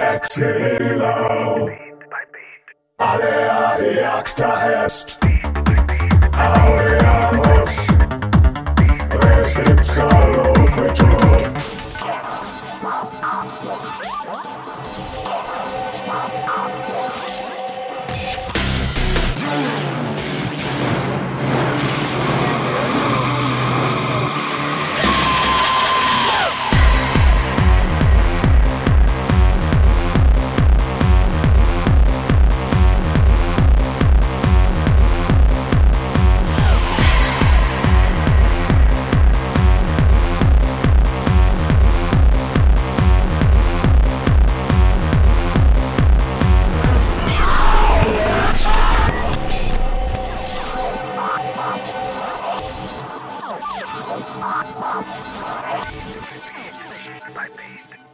Exhalo Alea iacta est. Aureamus Recipsa loquitur My paste.